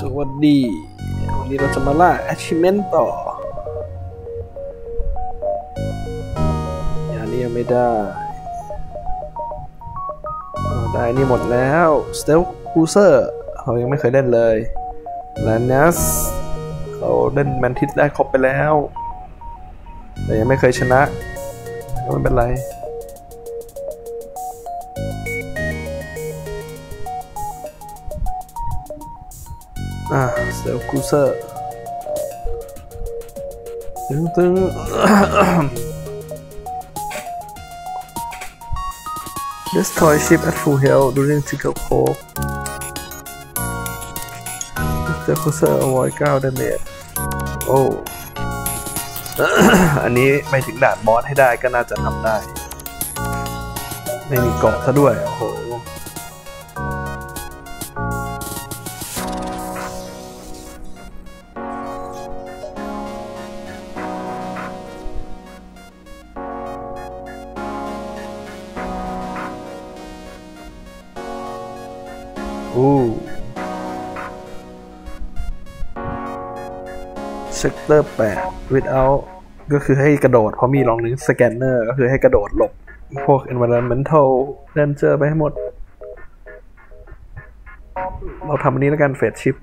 สวัสดี วันนี้เราจะมาล่า achievement ต่อ อย่างนี้ยังไม่ได้ได้นี่หมดแล้ว stealth cruiser เขายังไม่เคยเล่นเลย l a n u s เขาเล่นแมนทิสได้ครบไปแล้ว แต่ยังไม่เคยชนะ ก็ไม่เป็นไร อ่าเซิร์ฟคูเซอร์ตึงตึงเดสทอยชิป at full health during critical poke the cruiser avoid 9 damage โอ้ อันนี้ไม่ถึงด่านบอสให้ได้ก็น่าจะทำได้ ไม่มีเกาะซะด้วย โอ้โsector 8 without ก็คือให้กระโดดเพราะมี long-range scanner ก็คือให้กระโดดหลบ พวก environmental danger ไปให้หมด เราทำอันนี้แล้วกัน Fed ship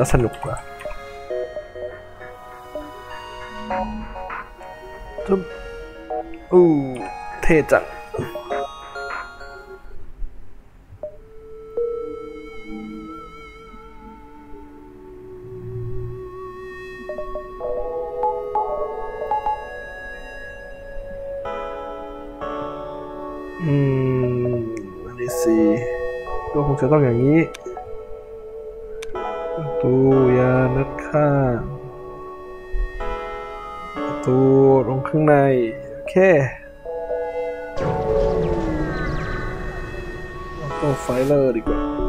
นักเชื่อสนุกกว่าจุ๊บอู้เท่จังอืม ข้าง ประตูตรงข้างใน โอเค autofire เลยดีกว่า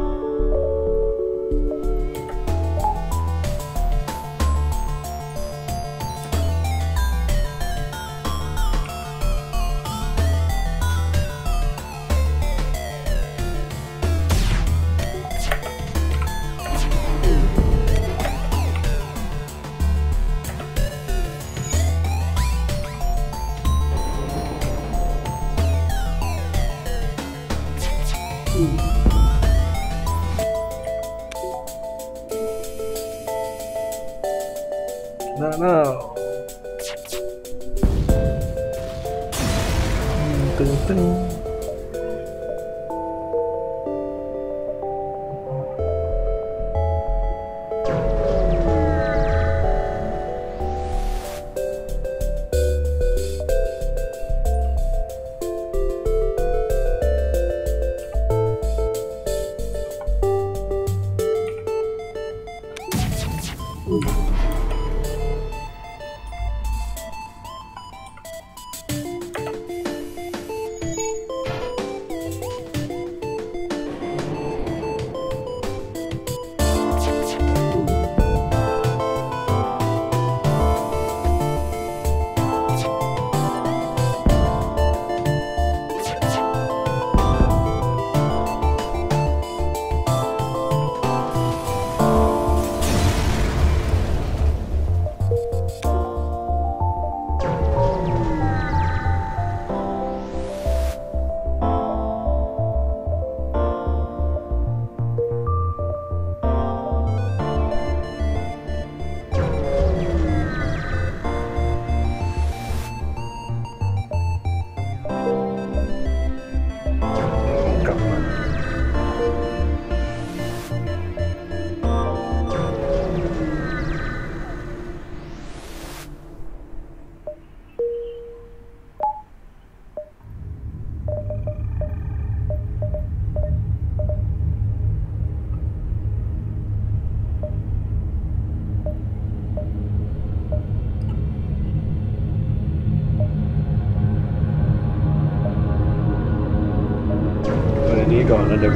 ก่อนแล้วเดี๋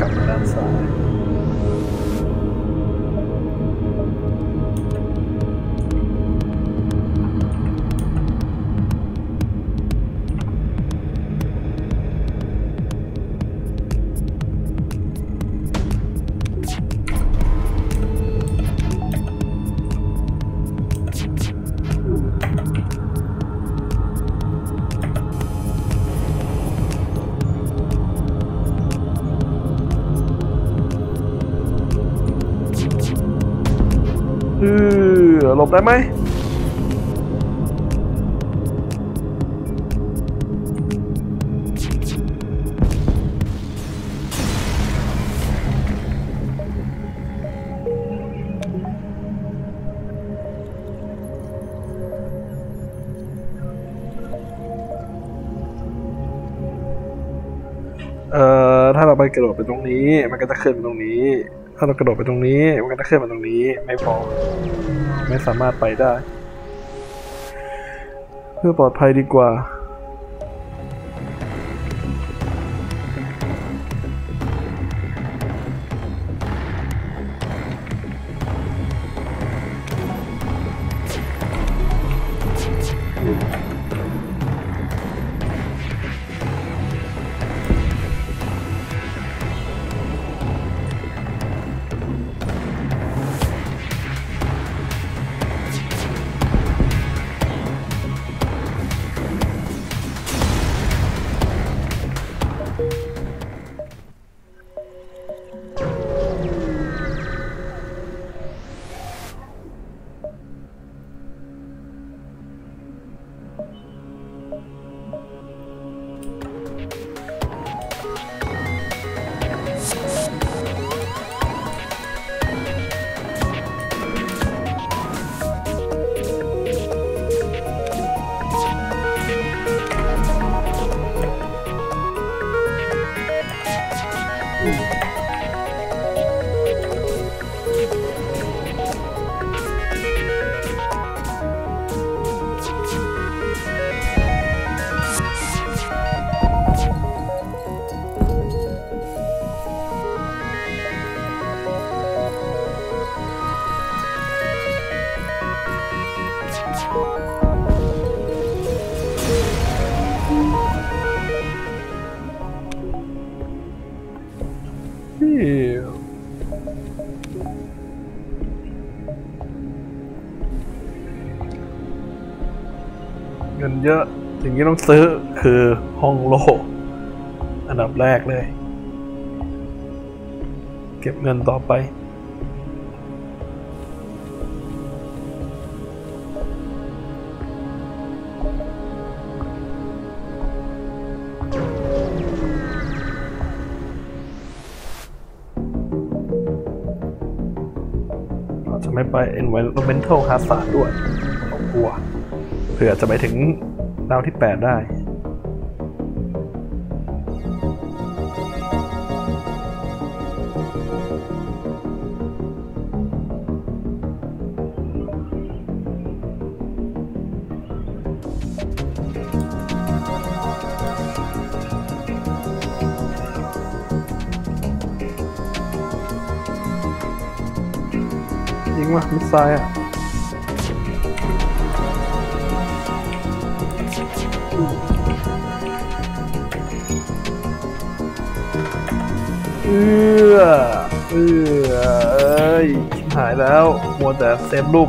ลบได้ไหมเอ่อถ้าเราไปกระโดดไปตรงนี้ มันก็จะขึ้นไปตรงนี้ ถ้าเรากระโดดไปตรงนี้ มันก็จะขึ้นมาตรงนี้ ไม่พอ ไม่สามารถไปได้ เพื่อปลอดภัยดีกว่า เงินเยอะสิ่งที่ต้องซื้อคือห้องโลก อันดับแรกเลย เก็บเงินต่อไป environmental hazard ด้วยกลัวเผื่อจะไปถึงดาวที่ 8 ได้ ยิงวะมิสไซล์อะเอือเอือเอ้ยหายแล้ว มัวแต่เซฟรูป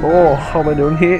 โอ้เข้าไปเดี๋ยวนี้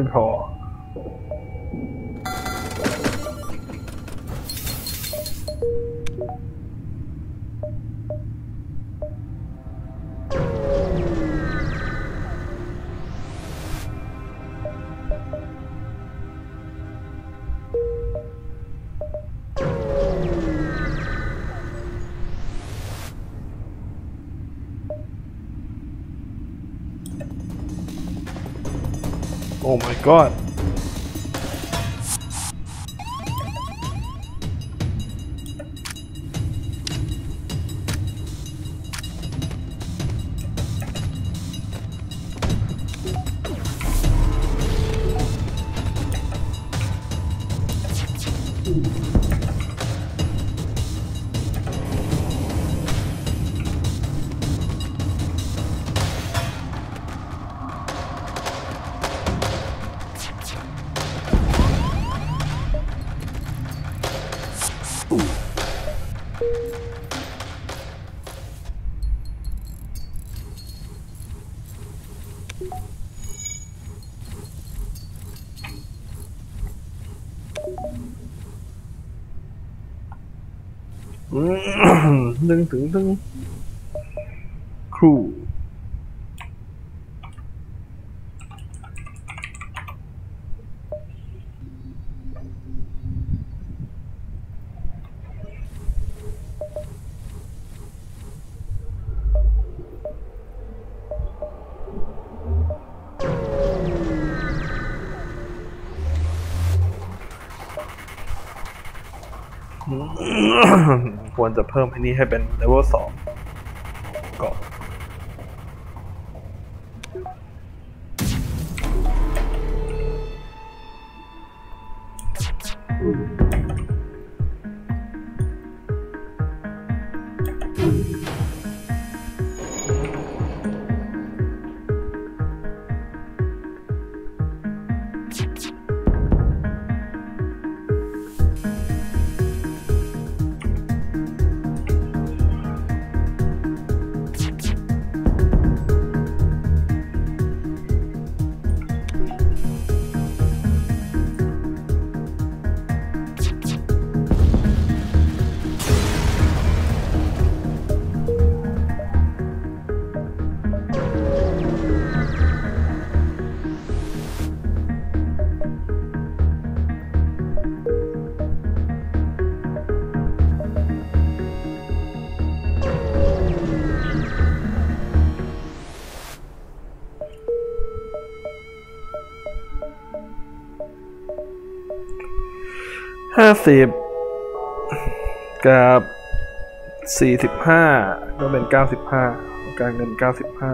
ไม่ พอโอ้ my god ดึงถึงดึง ควรจะเพิ่มอันนี้ให้เป็นเลเวลสอง ห้าสิบกับสี่สิบห้าก็เป็นเก้าสิบห้าการเงินเก้าสิบห้า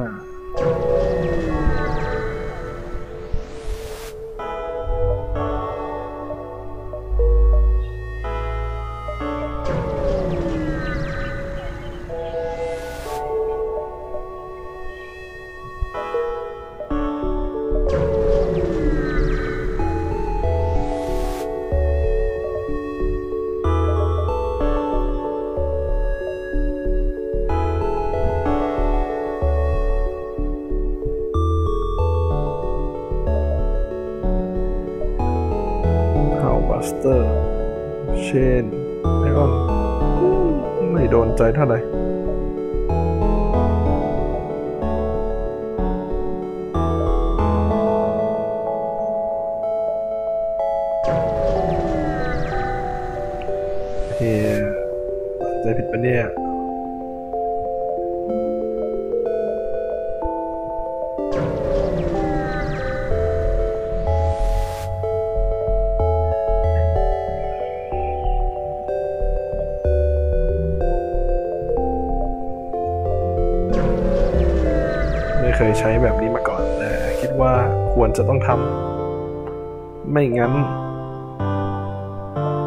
ใช้แบบนี้มาก่อนแต่คิดว่าควรจะต้องทำไม่งั้น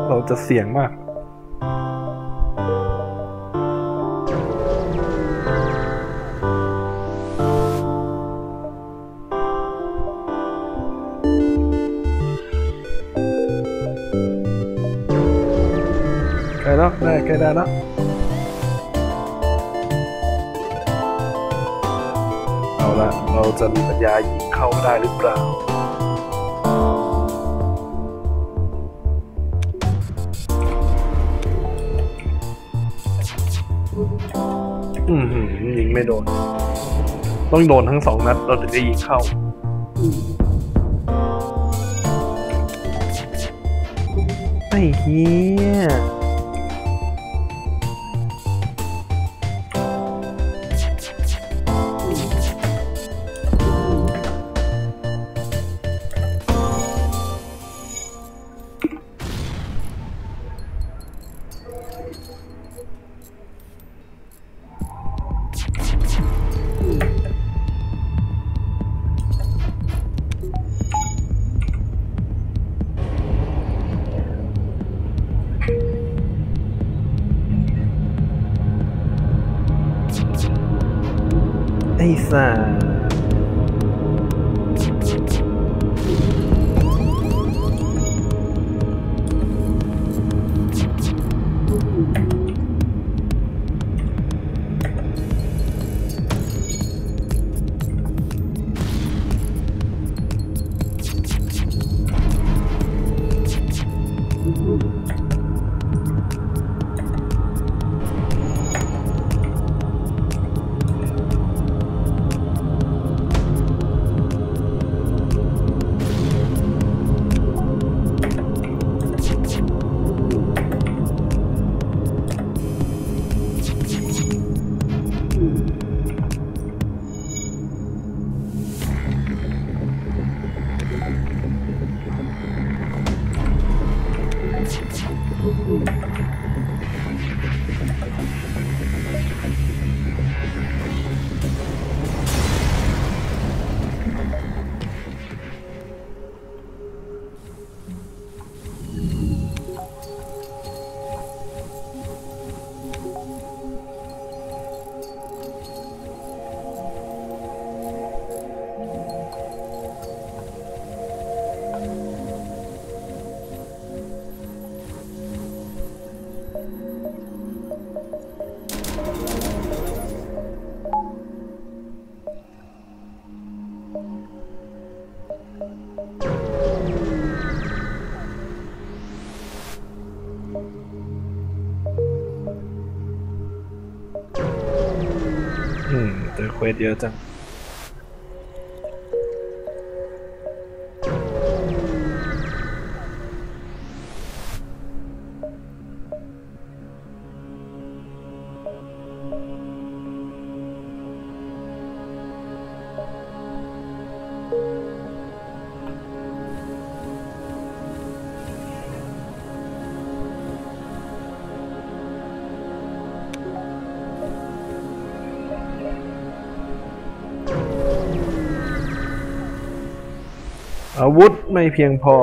เราจะเสี่ยงมากใก ได้หรือเปล่า อืมยิงไม่โดน ต้องโดนทั้งสองนัดเราถึงจะยิงเข้า ไอ้สั มเจอ อาวุธไม่เพียงพอ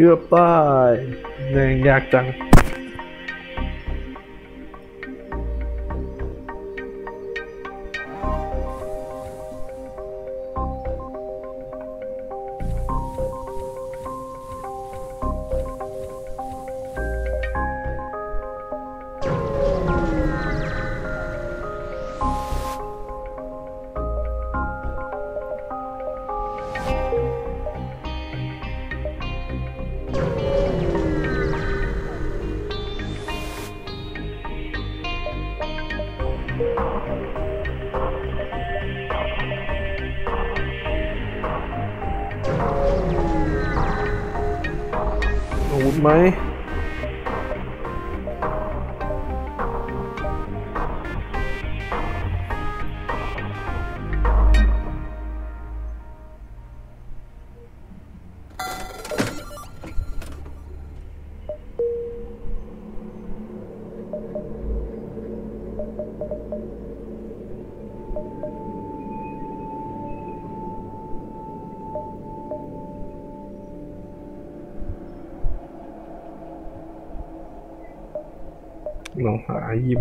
เกือบ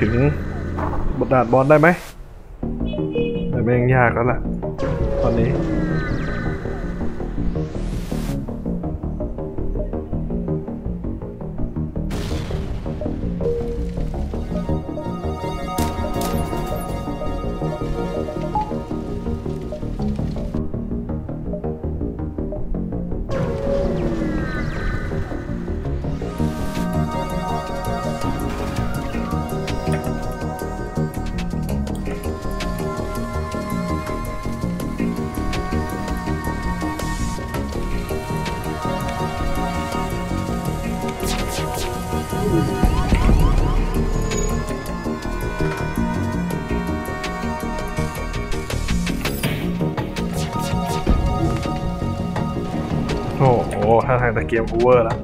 ถึงบทดาดบอลได้ไหมแต่แม่งยากแล้วล่ะ ตอนนี้ โอ้โหถ้าทางตะเกียมโอเวอร์แล้ว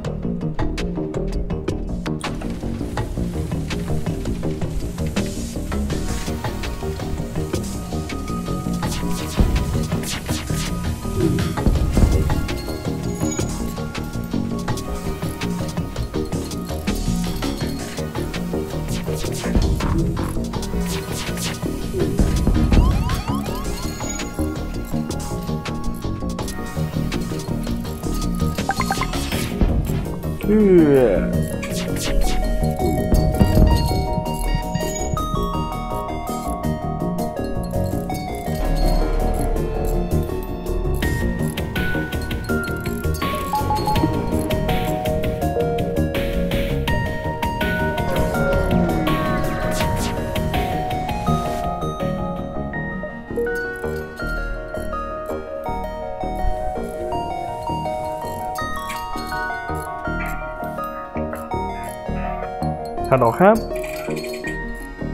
ฮัลโหลครับ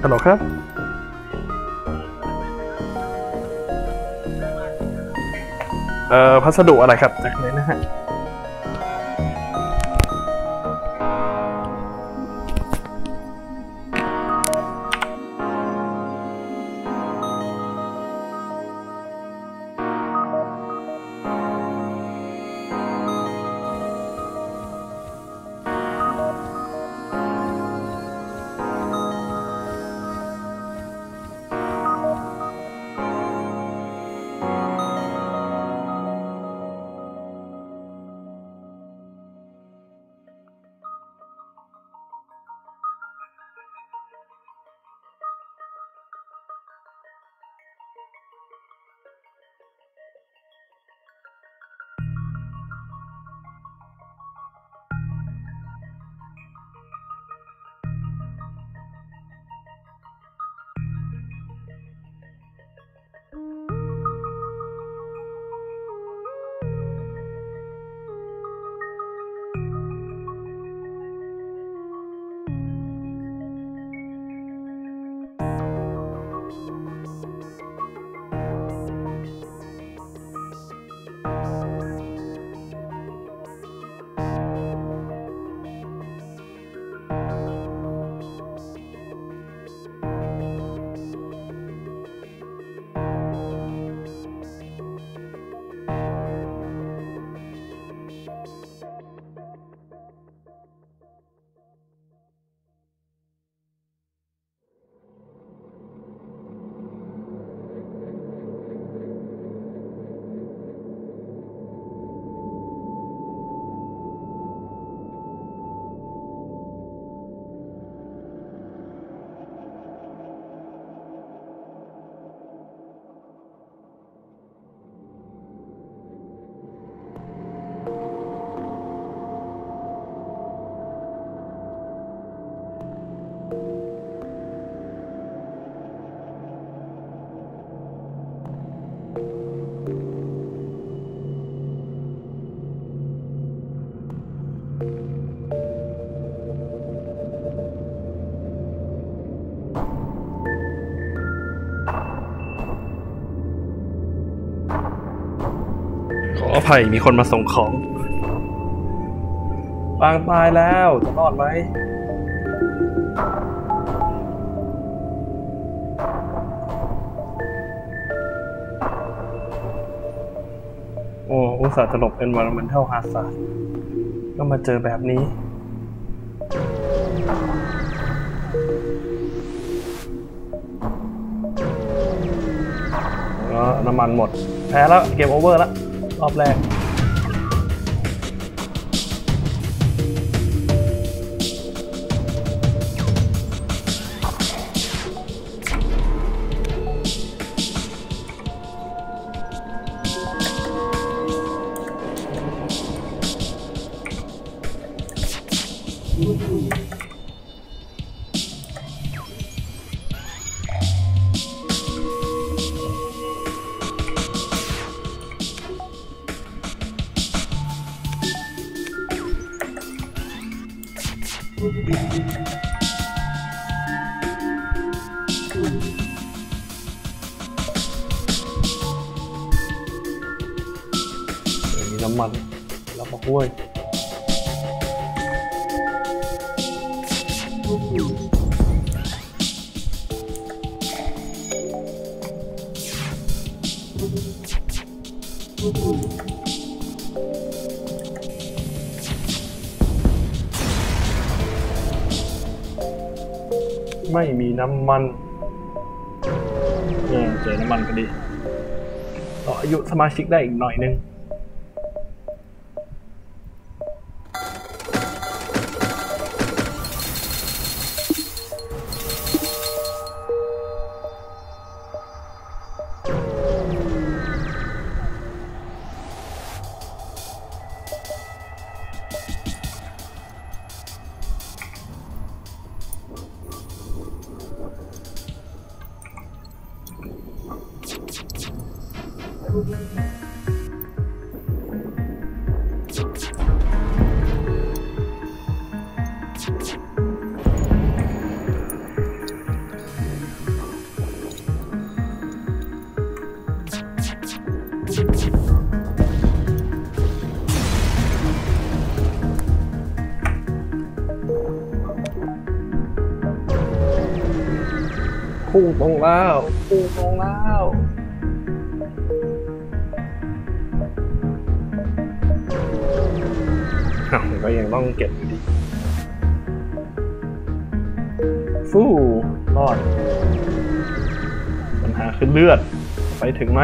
ฮัลโหลครับเอ่อพัสดุอะไรครับจากไหนนะฮะ ขออภัยมีคนมาส่งของปางตายแล้วจะรอดไหมโอ้อุตส่าห์จะหลบ environmental hazard ก็มาเจอแบบนี้ก็น้ำมันหมด แพ้แล้ว เกมโอเวอร์แล้ว รอบแรก ไม่มีน้ำมันเออเจอน้ำมันพอดีต่ออายุสมาชิกได้อีกหน่อยนึง แล้วพุ่งงแล้วก็ยังต้องเก็บดีฟู่รอด ปัญหาคือเลือด ไปถึงไหม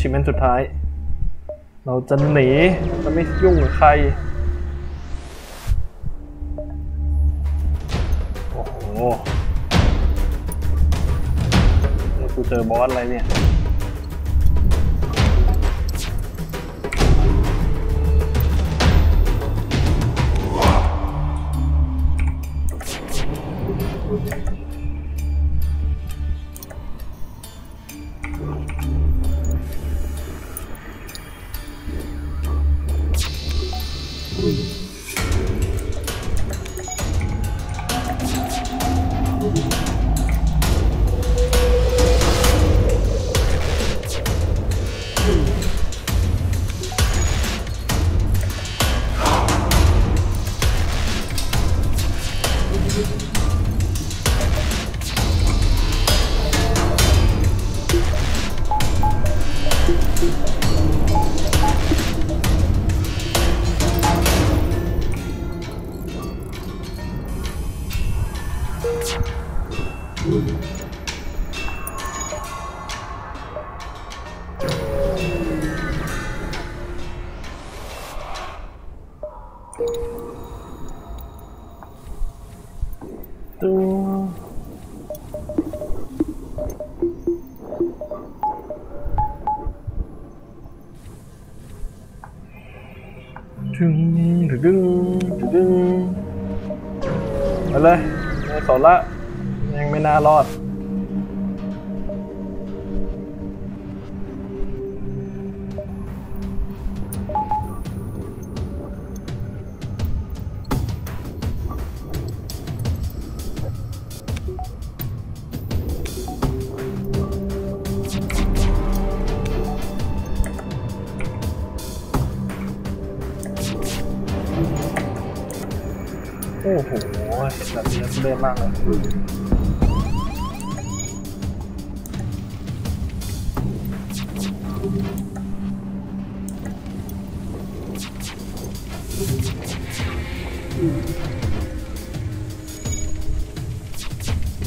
ชิเมนสุดท้าย เราจะหนีจะไม่ยุ่งกับใคร โอ้โหนี่กูเจอบอสอะไรเนี่ย ตั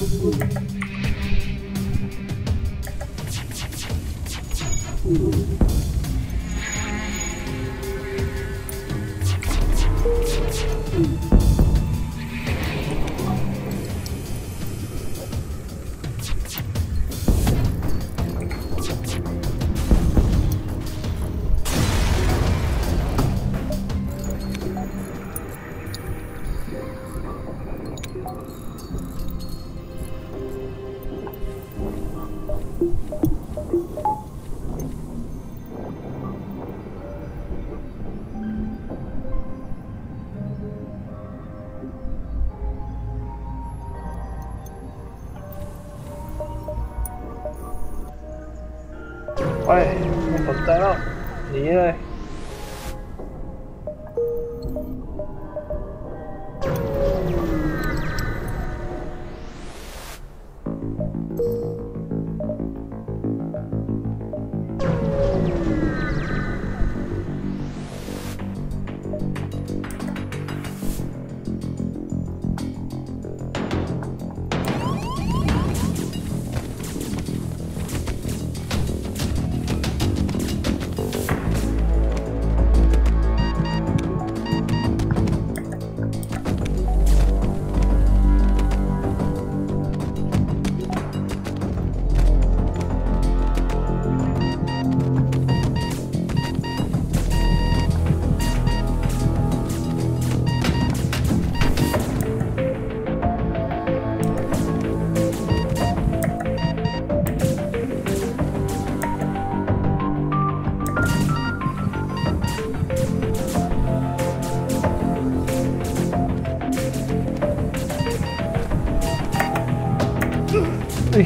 ไป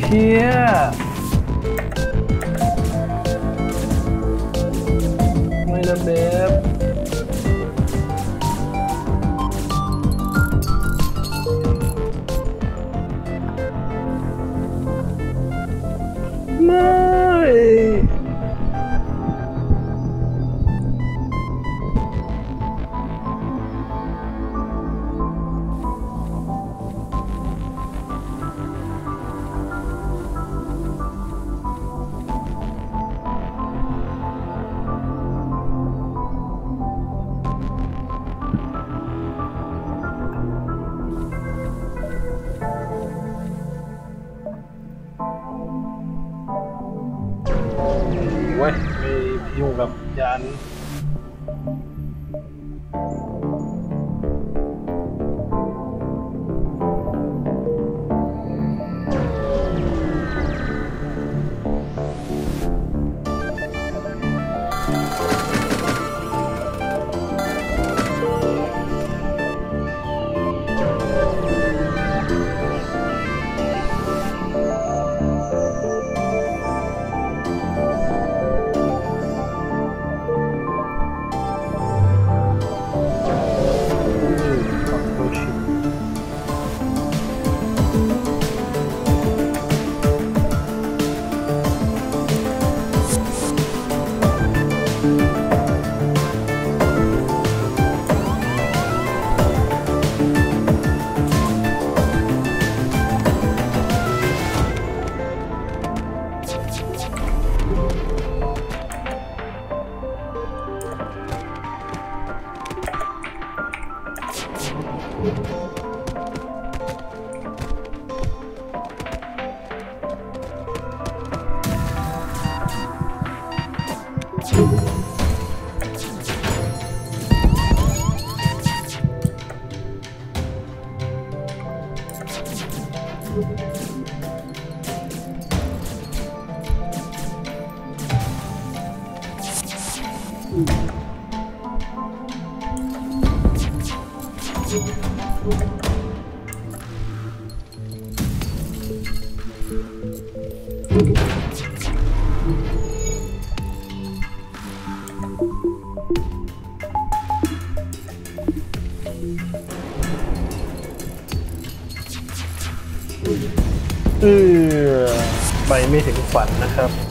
ไเฝันนะครับ